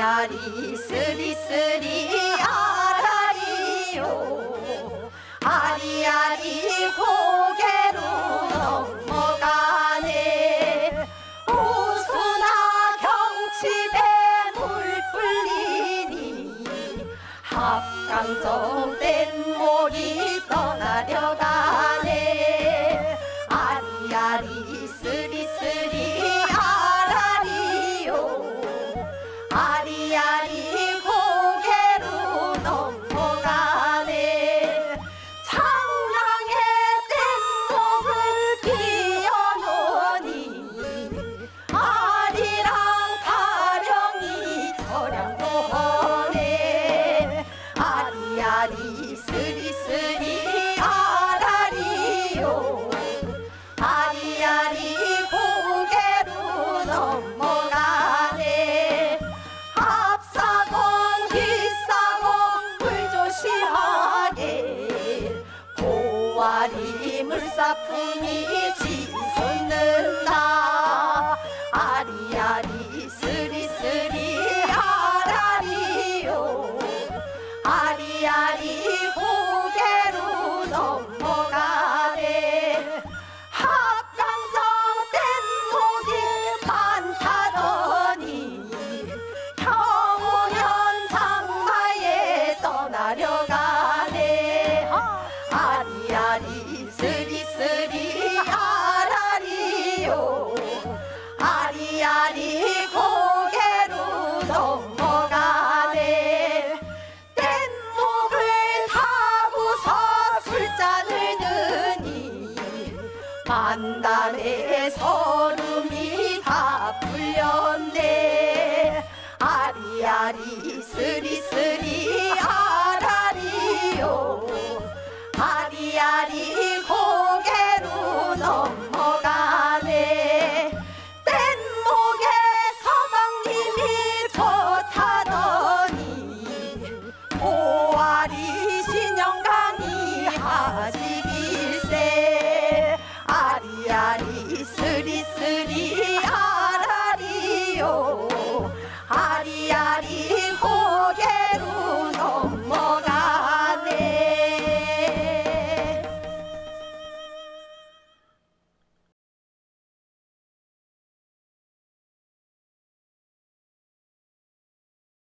아라리 스리스리 아라리요. 아리아리 고개로 넘어가네. 우수나 경칩에 물 풀리니 합강정 뗏목이 떠나려 가네. 아리아리 스리스리 아리아리 스리스리 아라리요. 아리아리 고개로 넘어가네. 앞사공 뒷사공 물 조심하게. 보아리 물사풍이 고개로 넘어가네 합강정 뗏목이 많다더니 평오현 장마에 떠나려 가 만단의 서름이 다 풀렸네. 아리아리 스리스리 아라리요